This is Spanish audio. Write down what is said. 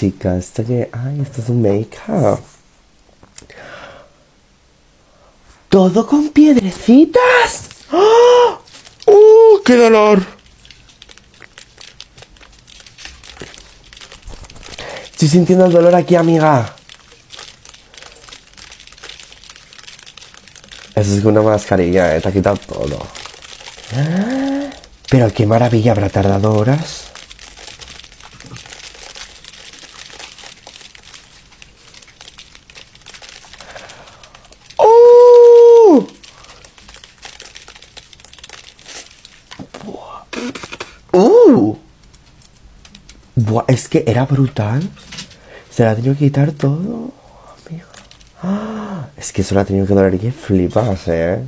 chica, esto que... Ay, esto es un make-up. ¿Todo con piedrecitas? ¡Oh! ¡Uh, qué dolor! Estoy sintiendo el dolor aquí, amiga. Eso es una mascarilla, eh, te ha quitado todo. Pero qué maravilla, habrá tardado horas. ¡Oh! ¡Uh! Buah, es que era brutal. Se la ha tenido que quitar todo, amigo. Ah, es que eso la ha tenido que doler que flipas, eh.